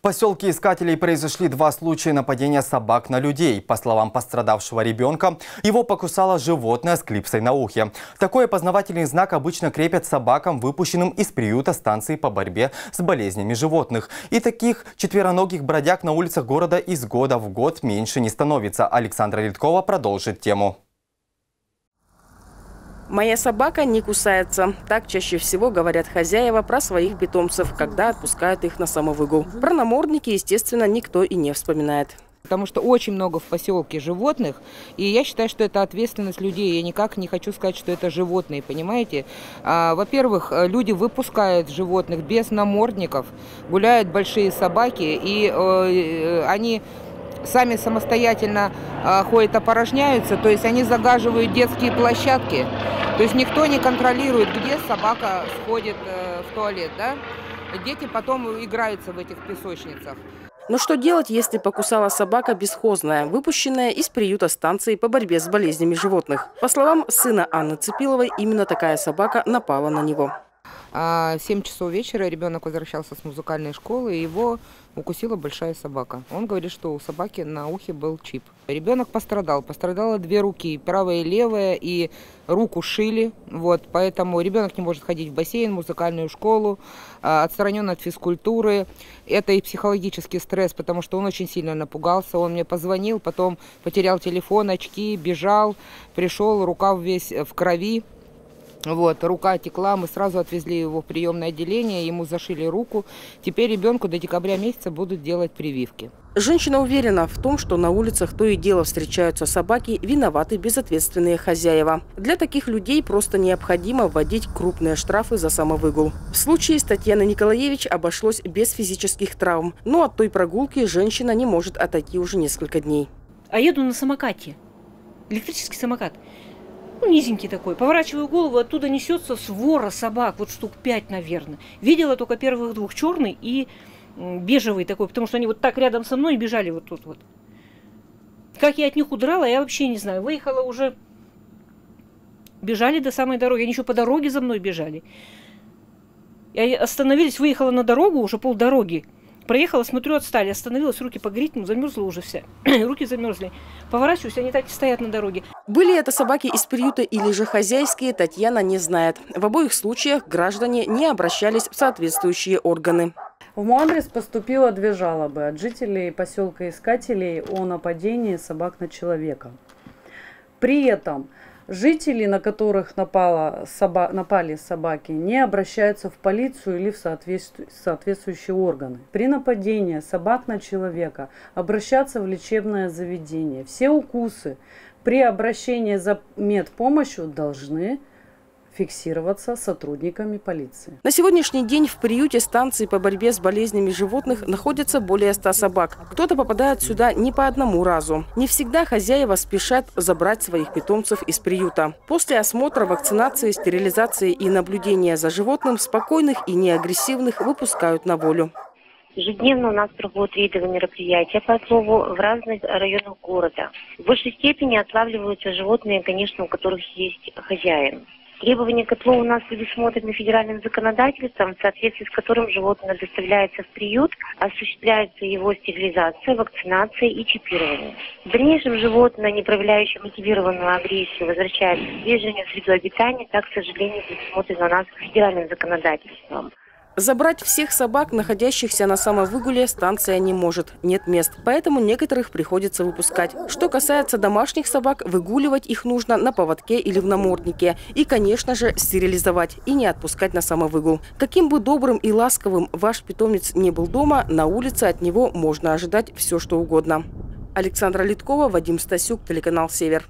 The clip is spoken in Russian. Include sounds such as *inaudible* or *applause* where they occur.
В поселке Искателей произошли два случая нападения собак на людей. По словам пострадавшего ребенка, его покусало животное с клипсой на ухе. Такой опознавательный знак обычно крепят собакам, выпущенным из приюта станции по борьбе с болезнями животных. И таких четвероногих бродяг на улицах города из года в год меньше не становится. Александра Литкова продолжит тему. Моя собака не кусается. Так чаще всего говорят хозяева про своих питомцев, когда отпускают их на самовыгул. Про намордники, естественно, никто и не вспоминает. Потому что очень много в поселке животных, и я считаю, что это ответственность людей. Я никак не хочу сказать, что это животные, понимаете? А, во-первых, люди выпускают животных без намордников, гуляют большие собаки, и э, э они сами самостоятельно э, ходят, опорожняются, то есть они загаживают детские площадки. То есть никто не контролирует, где собака сходит э, в туалет, да? Дети потом играются в этих песочницах. Но что делать, если покусала собака бесхозная, выпущенная из приюта станции по борьбе с болезнями животных? По словам сына Анны Цепиловой, именно такая собака напала на него. А 7 часов вечера ребенок возвращался с музыкальной школы, и его укусила большая собака. Он говорит, что у собаки на ухе был чип. Ребенок пострадал. Пострадало две руки, правая и левая, и руку шили. Вот, поэтому ребенок не может ходить в бассейн, музыкальную школу, а, отстранен от физкультуры. Это и психологический стресс, потому что он очень сильно напугался. Он мне позвонил, потом потерял телефон, очки, бежал, пришел, рукав весь в крови. Вот, рука текла, мы сразу отвезли его в приемное отделение, ему зашили руку. Теперь ребенку до декабря месяца будут делать прививки. Женщина уверена в том, что на улицах то и дело встречаются собаки, виноваты безответственные хозяева. Для таких людей просто необходимо вводить крупные штрафы за самовыгул. В случае с Татьяной Николаевич обошлось без физических травм, но от той прогулки женщина не может отойти уже несколько дней. А еду на самокате, электрический самокат ну, низенький такой. Поворачиваю голову, оттуда несется свора собак, вот штук пять, наверное. Видела только первых двух, черный и бежевый такой, потому что они вот так рядом со мной бежали вот тут вот. Как я от них удрала, я вообще не знаю. Выехала уже, бежали до самой дороги, они еще по дороге за мной бежали. Я остановились, выехала на дорогу, уже полдороги. Проехала, смотрю, отстали, остановилась, руки погреть, ну, замерзла уже вся. *clears throat* руки замерзли. Поворачиваюсь, они так и стоят на дороге. Были это собаки из приюта или же хозяйские, Татьяна не знает. В обоих случаях граждане не обращались в соответствующие органы. В мой адрес поступило две жалобы от жителей поселка Искателей о нападении собак на человека. При этом Жители, на которых напала соба напали собаки, не обращаются в полицию или в соответству соответствующие органы. При нападении собак на человека обращаться в лечебное заведение. Все укусы при обращении за медпомощью должны фиксироваться сотрудниками полиции. На сегодняшний день в приюте станции по борьбе с болезнями животных находится более 100 собак. Кто-то попадает сюда не по одному разу. Не всегда хозяева спешат забрать своих питомцев из приюта. После осмотра, вакцинации, стерилизации и наблюдения за животным спокойных и неагрессивных выпускают на волю. Ежедневно у нас проводят рейдовые мероприятия по отлову в разных районах города. В большей степени отлавливаются животные, конечно, у которых есть хозяин. Требования к у нас предусмотрены федеральным законодательством, в соответствии с которым животное доставляется в приют, осуществляется его стерилизация, вакцинация и чипирование. В дальнейшем животное, не проявляющее мотивированную агрессию, возвращается в движение, в среду обитания, так, к сожалению, предусмотрено у нас федеральным законодательством. Забрать всех собак, находящихся на самовыгуле, станция не может. Нет мест. Поэтому некоторых приходится выпускать. Что касается домашних собак, выгуливать их нужно на поводке или в наморднике. И, конечно же, стерилизовать и не отпускать на самовыгул. Каким бы добрым и ласковым ваш питомец не был дома, на улице от него можно ожидать все, что угодно. Александра Литкова, Вадим Стасюк, телеканал «Север».